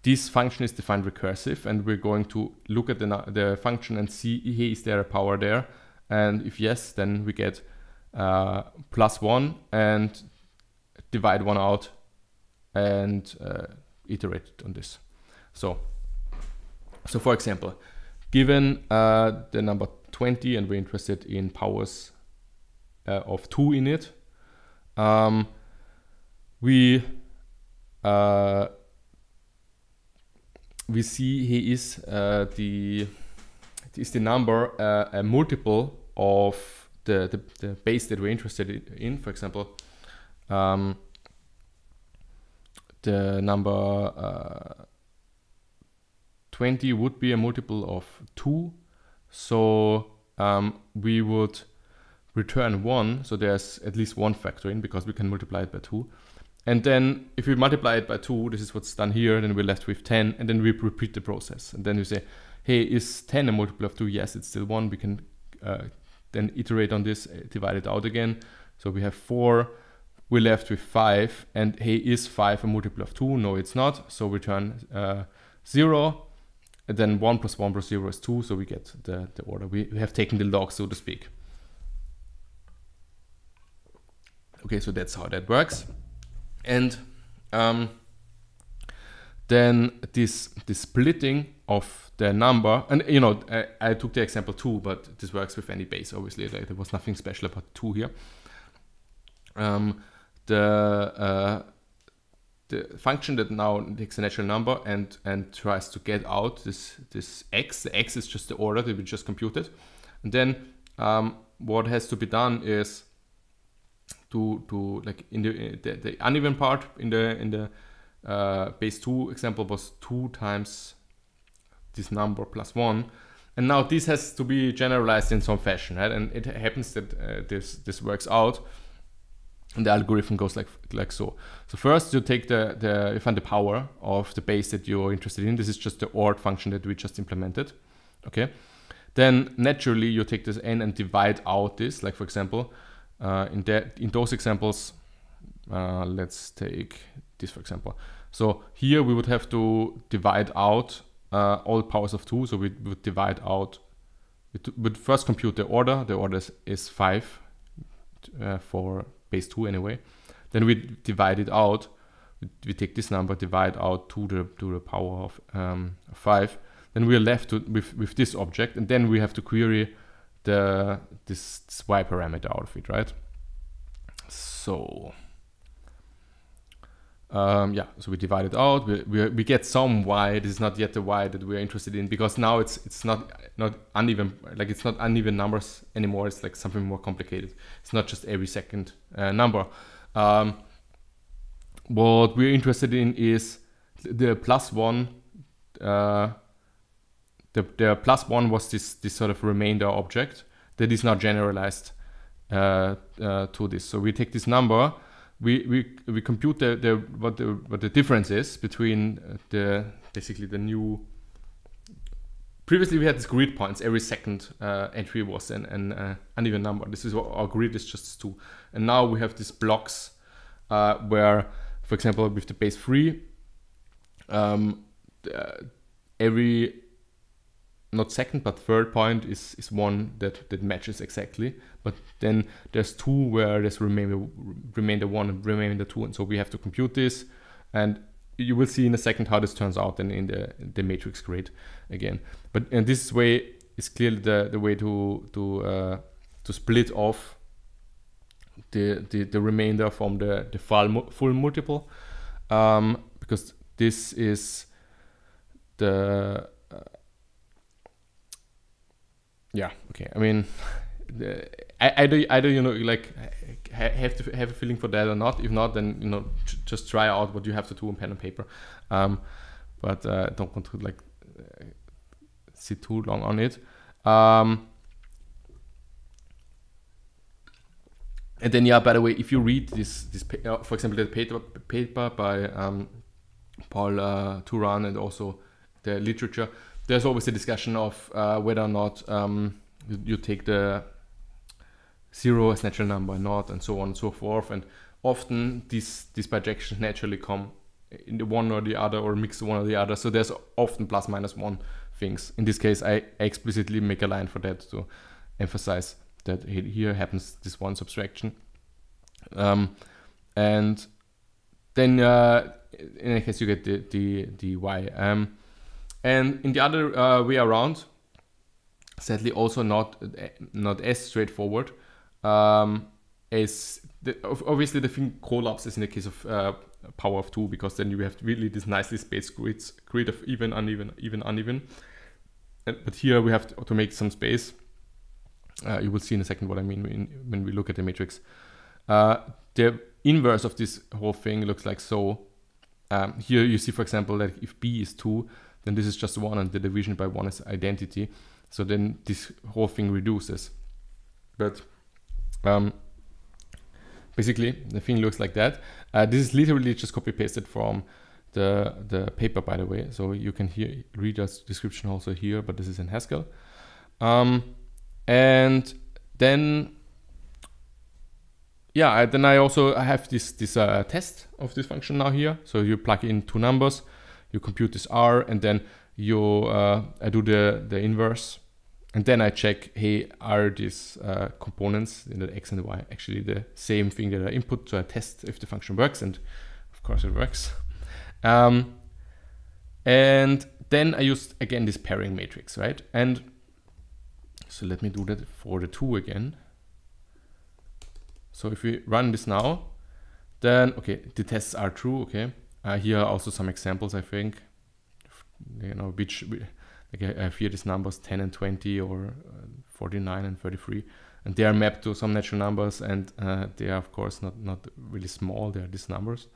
this function is defined recursive, and we're going to look at the, the function and see hey, is there a power there, and if yes, then we get uh, plus one and divide one out and uh, iterate on this. So, so for example, given uh, the number 20 and we're interested in powers uh, of 2 in it, um, we uh, we see he is uh, the is the number uh, a multiple of the, the, the base that we're interested in. For example, um, the number uh, 20 would be a multiple of 2. So um, we would return 1. So there's at least one factor in because we can multiply it by 2. And then if we multiply it by 2, this is what's done here, then we're left with 10. And then we repeat the process. And then we say, hey, is 10 a multiple of 2? Yes, it's still 1. We can uh, then iterate on this, uh, divide it out again. So we have 4 we're left with 5 and hey is 5 a multiple of 2 no it's not. So return uh, 0 and then 1 plus 1 plus 0 is 2 so we get the, the order. We have taken the log so to speak. Okay so that's how that works. And um, then this this splitting of the number and you know I, I, took the example 2 but this works with any base obviously. There was nothing special about 2 here. Um, the uh, the function that now takes a natural number and and tries to get out this this x. The x is just the order that we just computed, and then um, what has to be done is to to like in the the, the uneven part in the in the uh, base two example was two times this number plus one. And now this has to be generalized in some fashion, right? And it happens that uh, this this works out and the algorithm goes like like so. So first you take the, the you find the power of the base that you're interested in. This is just the ORD function that we just implemented. Okay. Then naturally you take this n and divide out this. Like for example, uh, in that in those examples, uh, let's take this for example. So here we would have to divide out uh, all powers of two. So we would divide out. We would first compute the order. The order is, is five uh, for base 2 anyway. Then we divide it out. We take this number, divide out to the to the power of um, 5. Then we are left to, with, with this object, and then we have to query the this, this y parameter out of it, right? So um, yeah, so we divide it out. We, we, we, get some y. This is not yet the y that we're interested in because now it's it's not not uneven like it's not uneven numbers anymore. It's like something more complicated. It's not just every second uh, number. Um, what we're interested in is the plus one. Uh, the, the plus one was this this sort of remainder object that is now generalized uh, uh, to this. So we take this number, we we, we compute the, the what the what the difference is between the basically the new. Previously we had these grid points. Every second uh, entry was an, an uh, uneven number. This is what our grid is just two, and now we have these blocks uh, where, for example, with the base three, um, every not second but third point is is one that that matches exactly. But then there's two where there's remainder remainder one and remainder two and so we have to compute this. And you will see in a second how this turns out then in the the matrix grid again. But in this way is clearly the the way to to uh, to split off the, the the remainder from the the full full multiple. Um, because this is the yeah okay. I mean either either you know like have to have a feeling for that or not. If not then you know just try out what you have to do on pen and paper. Um, but uh, don't want to like uh, sit too long on it. Um, and then yeah by the way if you read this this uh, for example the paper paper by um, paul uh, Tarau and also the literature there's always a discussion of uh, whether or not um, you, take the zero as natural number or not, and so on and so forth. And often these these bijections naturally come in the one or the other, or mix one or the other. So there's often plus minus one things. In this case, I explicitly make a line for that to emphasize that here happens this one subtraction. Um, and then uh, in any case you get the the, the y. Um, and in the other uh, way around, sadly also not not as straightforward. Um, as the, obviously the thing collapses in the case of uh, power of two because then you have really this nicely spaced grids, grid of even, uneven, even, uneven. And, but here we have to, to make some space. Uh, you will see in a second what I mean when, when we look at the matrix. Uh, the inverse of this whole thing looks like so. Um, here you see, for example, that if b is 2, then this is just 1 and the division by 1 is identity. So then this whole thing reduces. But um, basically the thing looks like that. Uh, this is literally just copy pasted from the, the paper, by the way. So you can hear, read the description also here, but this is in Haskell. Um, and then, yeah, then I also have this, this uh, test of this function now here. So you plug in two numbers you compute this R and then you uh, I do the, the inverse and then I check, hey, are these uh, components in the X and the Y actually the same thing that I input? So I test if the function works and of course it works. Um, and then I use again this pairing matrix, right? And so let me do that for the two again. So if we run this now, then okay, the tests are true, okay. Uh, here are also some examples, I think. You know, which, like I have here these numbers 10 and 20 or uh, 49 and 33. And they are mapped to some natural numbers and uh, they are, of course, not, not really small. They are these numbers.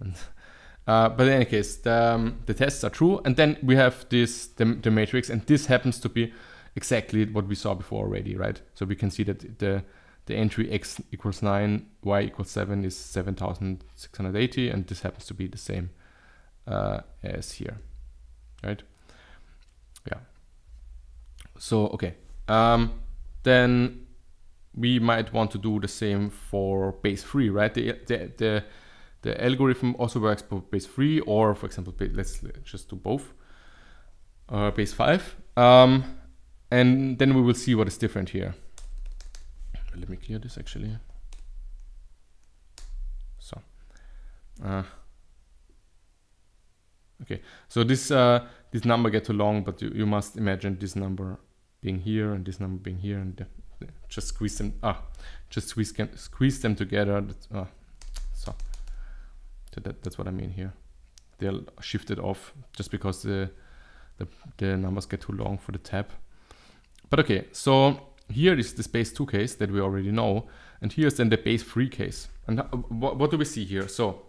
And, uh, but in any case, the, um, the tests are true. And then we have this, the, the matrix, and this happens to be exactly what we saw before already, right? So we can see that the the entry x equals 9, y equals 7 is 7680, and this happens to be the same uh, as here, right? Yeah. So, okay. Um, then we might want to do the same for base 3, right? The, the, the, the algorithm also works for base 3, or for example, let's just do both. Uh, base 5. Um, and then we will see what is different here let me clear this actually. So, uh, okay, so this uh, this number get too long, but you, you must imagine this number being here and this number being here, and just squeeze them. Ah, just squeeze them, squeeze them together. Uh, so, so that, that's what I mean here. They're shifted off just because the, the the numbers get too long for the tab. But okay, so here is the base 2 case that we already know, and here's then the base 3 case. And what, what do we see here? So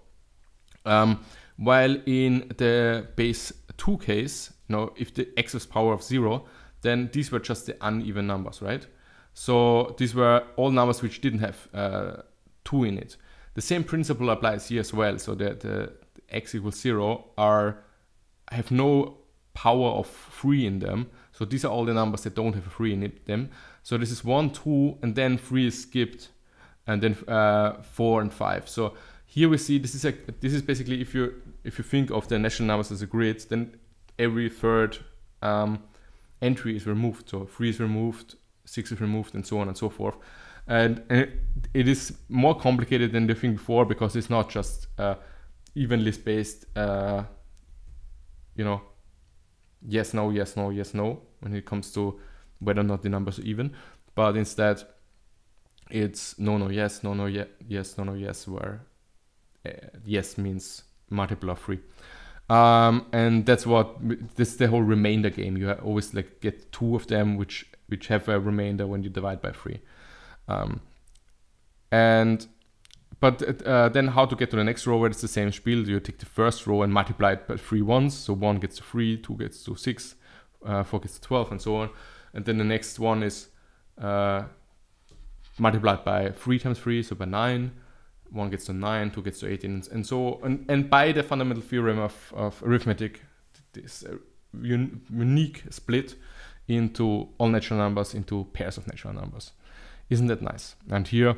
Um, while in the base 2 case, know, if the x is power of 0, then these were just the uneven numbers, right? So these were all numbers which didn't have uh, 2 in it. The same principle applies here as well, so that the x equals 0 are have no power of 3 in them. So these are all the numbers that don't have a 3 in them. So this is 1, 2, and then 3 is skipped, and then uh, 4 and 5. So here we see this is a, this is basically if you if you think of the national numbers as a grid, then every third um, entry is removed. So 3 is removed, 6 is removed, and so on and so forth. And, and it is more complicated than the thing before because it's not just uh, evenly spaced, uh, you know, yes, no, yes, no, yes, no, when it comes to whether or not the numbers are even, but instead it's no, no, yes, no, no, ye- yes, no, no, yes, where uh, yes means multiple of three. Um, and that's what this is the whole remainder game. You always like get two of them, which which have a remainder when you divide by three. Um, and but uh, then how to get to the next row where it's the same spiel. You take the first row and multiply it by three ones. So one gets to three, two gets to six, uh, to 12 and so on. And then the next one is uh, multiplied by three times three, so by nine. One gets to nine, two gets to 18 and so and, and by the fundamental theorem of, of arithmetic, this uh, un unique split into all natural numbers into pairs of natural numbers. Isn't that nice? And here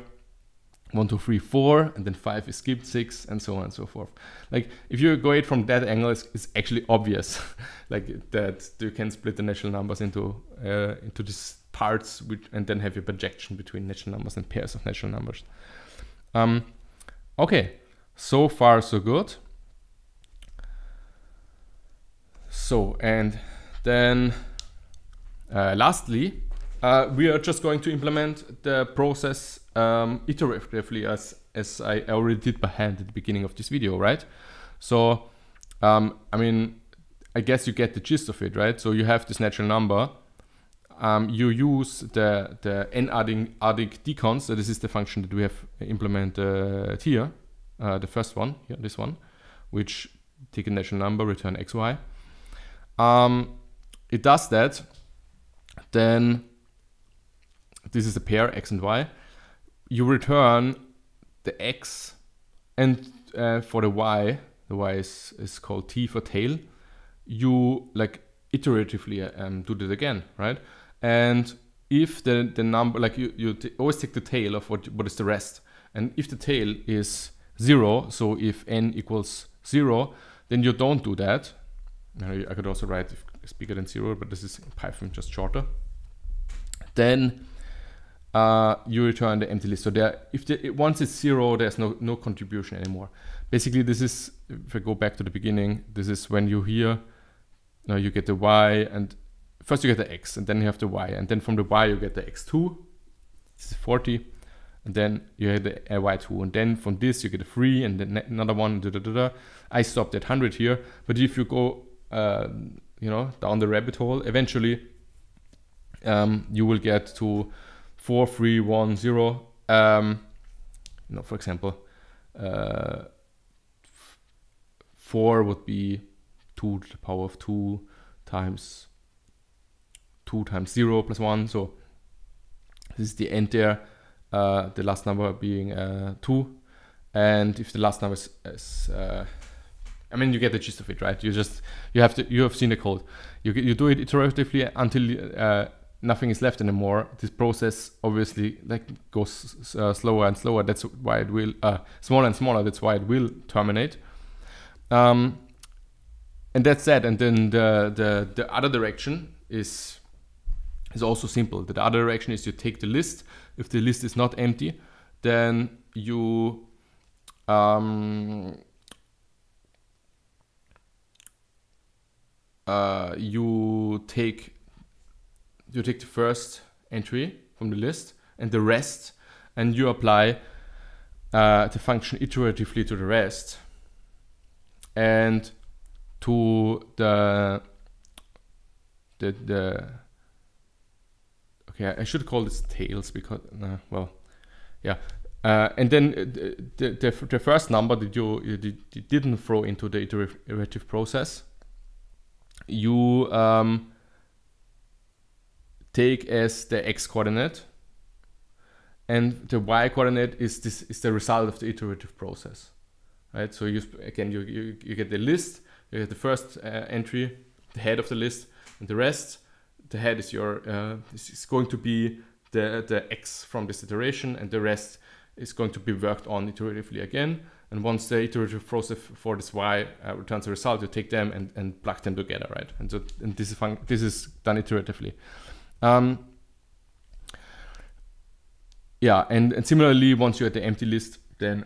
one, two, three, four, and then five is skipped, six, and so on and so forth. Like if you go it from that angle, it's, it's actually obvious, like that you can split the natural numbers into uh, into these parts, which and then have your projection between natural numbers and pairs of natural numbers. Um, okay, so far so good. So and then uh, lastly, uh, we are just going to implement the process um, iteratively as, as I already did by hand at the beginning of this video, right? So, um, I mean, I guess you get the gist of it, right? So you have this natural number. Um, you use the, the n-adic decons, so this is the function that we have implemented here, uh, the first one, here, this one, which take a natural number, return xy. Um, it does that, then this is a pair x and y you return the x and uh, for the y the y is, is called t for tail you like iteratively um, do that again right? And if the the number like you you always take the tail of what what is the rest. And if the tail is zero so if n equals zero then you don't do that. I could also write if it's bigger than zero but this is Python just shorter. Then uh, you return the empty list. So there, if the, once it's zero, there's no, no contribution anymore. Basically, this is, if I go back to the beginning, this is when you hear, now you get the y, and first you get the x, and then you have the y, and then from the y you get the x2, this is 40, and then you have the y2, and then from this you get a 3, and then another one, da, da, da, da. I stopped at 100 here, but if you go, uh, you know, down the rabbit hole, eventually um, you will get to four, three, one, zero. Um, you know, for example, uh, four would be two to the power of two times two times zero plus one. So this is the end there. Uh, the last number being uh, two, and if the last number is, is uh, I mean, you get the gist of it, right? You just you have to you have seen the code. You you do it iteratively until uh, nothing is left anymore, this process obviously like goes uh, slower and slower. That's why it will uh, smaller and smaller. That's why it will terminate. Um, and that's that. And then the, the the other direction is is also simple. The other direction is you take the list. If the list is not empty, then you um, uh, you take you take the first entry from the list and the rest, and you apply uh, the function iteratively to the rest. And to the the the okay I should call this tails because uh, well yeah. Uh, and then uh, the, the, the, first number that you, you, didn't throw into the iterative process, you um, take as the x coordinate, and the y coordinate is this is the result of the iterative process, right? So you again you, you, you get the list, you get the first uh, entry, the head of the list, and the rest. The head is your uh, is going to be the the x from this iteration, and the rest is going to be worked on iteratively again. And once the iterative process for this y uh, returns a result, you take them and, and plug them together, right? And so and this is fun this is done iteratively. Um, yeah, and, and similarly, once you're at the empty list, then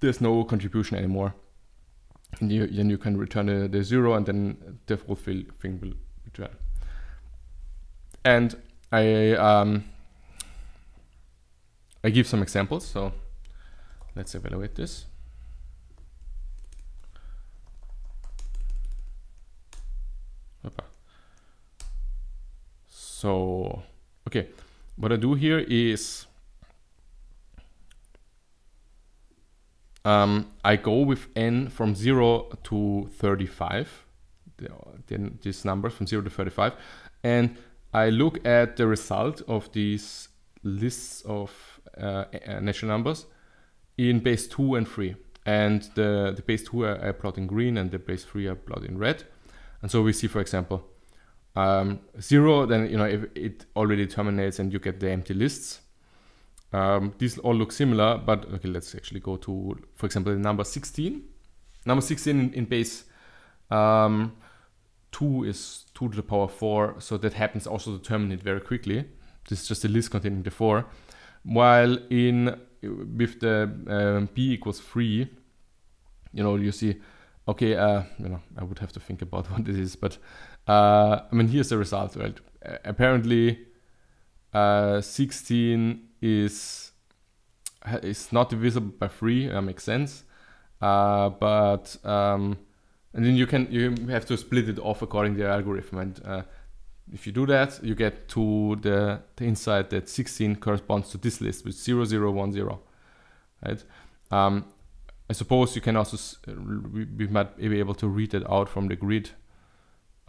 there's no contribution anymore. And you, then you can return the, the zero and then the whole thing will return. And I um, I give some examples. So let's evaluate this. So, okay, what I do here is um, I go with n from 0 to 35, then these numbers from 0 to 35, and I look at the result of these lists of uh, natural numbers in base 2 and 3. And the, the base 2 I, I plot in green and the base 3 I plot in red. And so we see, for example, um, 0, then you know if it already terminates and you get the empty lists. Um, these all look similar, but okay, let's actually go to, for example, number 16. Number 16 in, in base um, 2 is 2 to the power 4, so that happens also to terminate very quickly. This is just a list containing the 4. While in with the um, b equals 3, you know, you see, okay, uh, you know, I would have to think about what this is, but uh, I mean, here's the result, right? Apparently, uh, 16 is is not divisible by 3, that makes sense. Uh, but um, and then you can you have to split it off according to the algorithm and uh, if you do that, you get to the, the insight that 16 corresponds to this list with 0010, right? Um, I suppose you can also, we might be able to read it out from the grid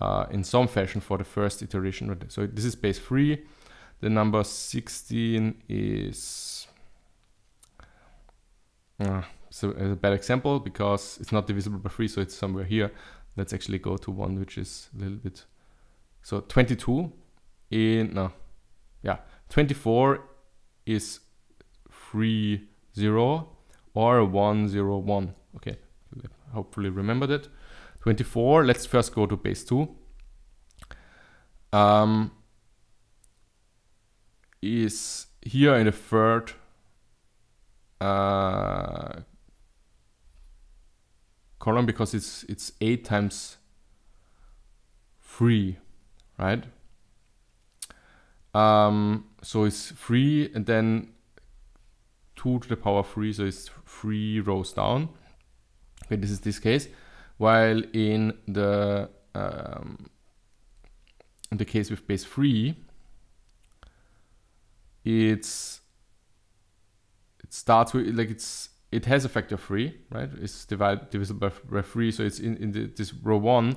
uh, in some fashion for the first iteration. So this is base 3. The number 16 is uh, so a bad example because it's not divisible by 3, so it's somewhere here. Let's actually go to one which is a little bit so 22 in, no, yeah, 24 is 3, 0 or 1, 0, 1. Okay, hopefully remember that. 24, let's first go to base 2. Um, is here in the third uh, column because it's it's 8 times 3 right? Um, so it's 3 and then 2 to the power 3, so it's 3 rows down. Okay, this is this case. While in the um, in the case with base 3, it's it starts with like it's it has a factor 3, right? It's divided divisible by, by 3, so it's in, in the, this row 1.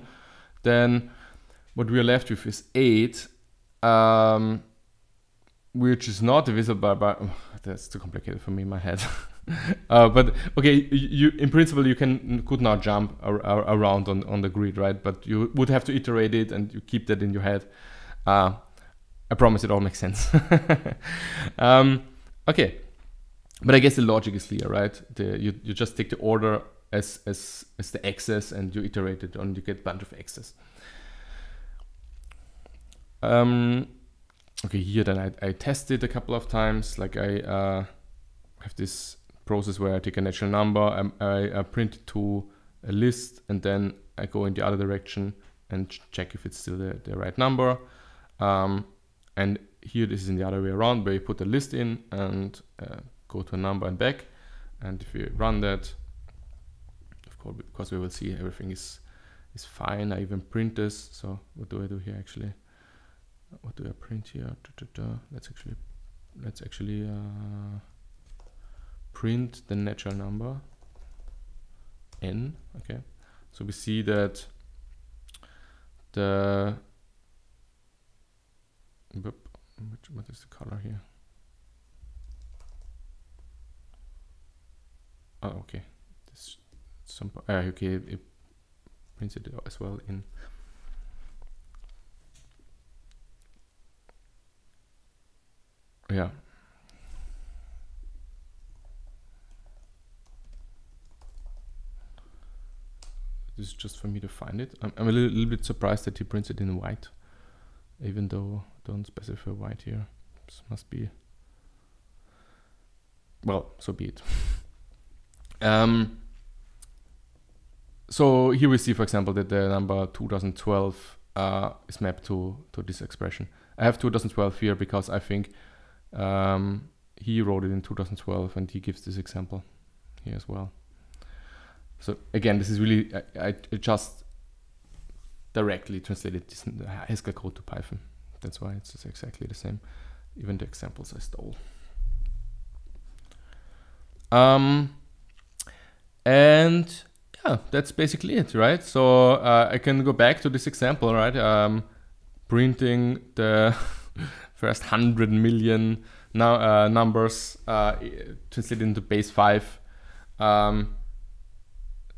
Then what we are left with is 8, um, which is not divisible by, oh, that's too complicated for me in my head. uh, but okay, you in principle you can could not jump ar ar around on, on the grid, right? But you would have to iterate it and you keep that in your head. Uh, I promise it all makes sense. um, okay, but I guess the logic is clear, right? The, you, you just take the order as, as, as the axis and you iterate it and you get a bunch of x's. Um, okay, here then I, I test it a couple of times. Like I uh, have this process where I take a natural number, I, I, I, print it to a list, and then I go in the other direction and check if it's still the, the right number. Um, and here this is in the other way around, where you put a list in and uh, go to a number and back. And if you run that, of course, because we will see everything is is fine. I even print this. So what do I do here actually? what do I print here? Let's actually let's actually uh, print the natural number n. Okay, so we see that the which, what is the color here? Oh, okay. This some uh, okay. It prints it as well in. Yeah. This is just for me to find it. I'm, I'm a little, little, bit surprised that he prints it in white, even though I don't specify white here. This must be, well, so be it. um, so here we see, for example, that the number 2012 uh, is mapped to, to this expression. I have 2012 here because I think um, he wrote it in 2012 and he gives this example here as well. So again, this is really, I, I just directly translated this Haskell code to Python. That's why it's exactly the same, even the examples I stole. Um, and yeah, that's basically it, right? So uh, I can go back to this example, right? Um, printing the first 100 million now, uh, numbers uh, translated into base 5. Um,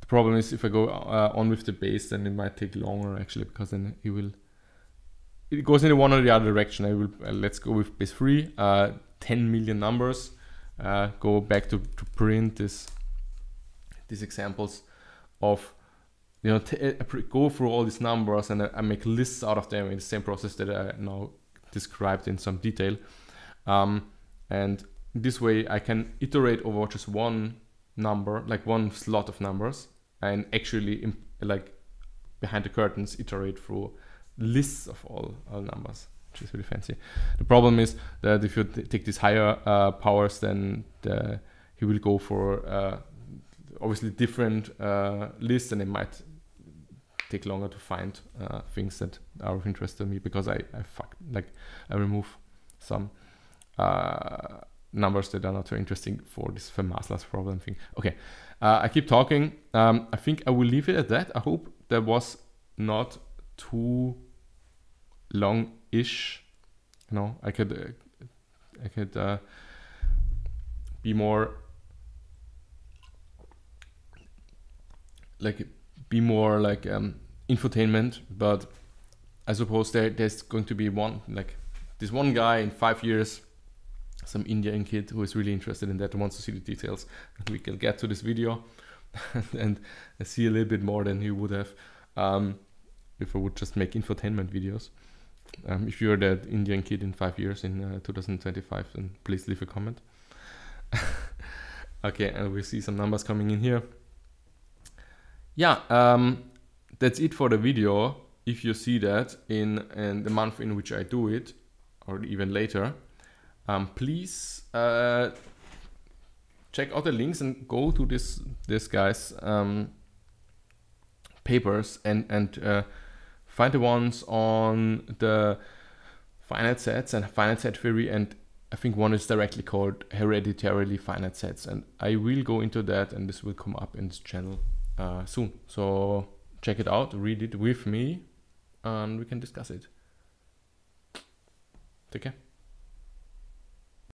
the problem is if I go uh, on with the base, then it might take longer actually, because then it will. It goes in the one or the other direction. I will uh, let's go with base three. Uh, 10 million numbers. Uh, go back to, to print this these examples of you know uh, go through all these numbers and I, I, make lists out of them in the same process that I now described in some detail. Um, and this way I can iterate over just one number, like one slot of numbers, and actually like behind the curtains iterate through lists of all, all numbers which is really fancy. The problem is that if you take these higher uh, powers then the, he will go for uh, obviously different uh, lists and it might take longer to find uh, things that are of interest to me because I, I fuck, like I remove some. Uh, numbers that are not so interesting for this Fermat's problem thing. Okay, uh, I keep talking. Um, I think I will leave it at that. I hope that was not too long-ish. You know, I could, uh, I could uh, be more like be more like um, infotainment, but I suppose there, there's going to be one like this one guy in five years some Indian kid who is really interested in that and wants to see the details. We can get to this video and see a little bit more than he would have um, if I would just make infotainment videos. Um, if you're that Indian kid in five years in uh, 2025, then please leave a comment. okay, and we see some numbers coming in here. Yeah, um, that's it for the video. If you see that in, in the month in which I do it, or even later, um, please uh, check out the links and go to this this guy's um, papers and and uh, find the ones on the finite sets and finite set theory and I think one is directly called hereditarily finite sets and I will go into that and this will come up in this channel uh, soon. So check it out read it with me and we can discuss it. Take care